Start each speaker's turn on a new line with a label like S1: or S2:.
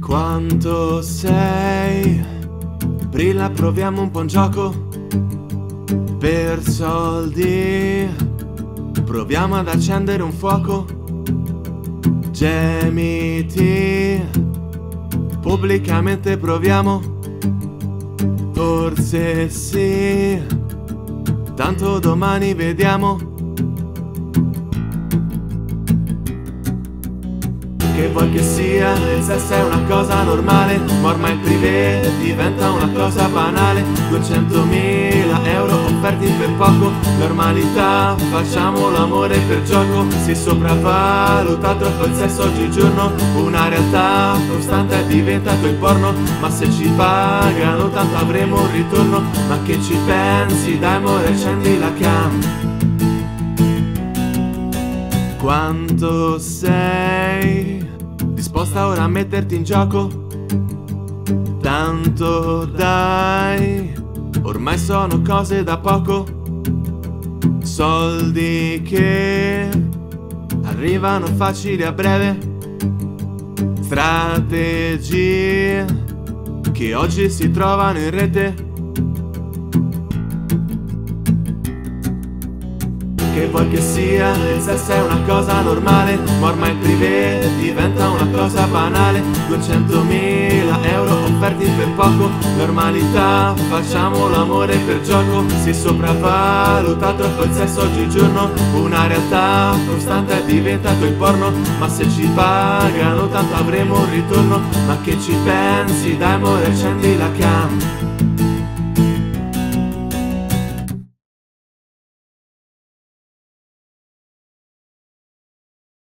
S1: Quanto sei? Brilla, proviamo un un gioco. Per soldi, proviamo ad accendere un fuoco. Gemiti, pubblicamente proviamo. Forse sì, tanto domani vediamo. Che vuoi che sia, il sesso è una cosa normale Ma ormai il privé diventa una cosa banale. 200.000 euro offerti per poco Normalità, facciamo l'amore per gioco. Si sopravvaluta troppo il sesso oggigiorno Una realtà costante è diventato il porno. Ma se ci pagano tanto avremo un ritorno Ma che ci pensi, dai amore accendi la cam. Quanto sei disposta ora a metterti in gioco? Tanto dai, ormai sono cose da poco. Soldi che arrivano facili a breve. Strategie che oggi si trovano in rete. Che vuoi che sia, il sesso è una cosa normale Ma ormai il privé diventa una cosa banale 200.000 euro offerti per poco. Normalità, facciamo l'amore per gioco. Si sopravvaluta troppo il sesso oggigiorno. Una realtà costante è diventato il porno. Ma se ci pagano tanto avremo un ritorno. Ma che ci pensi, dai amore accendi la cam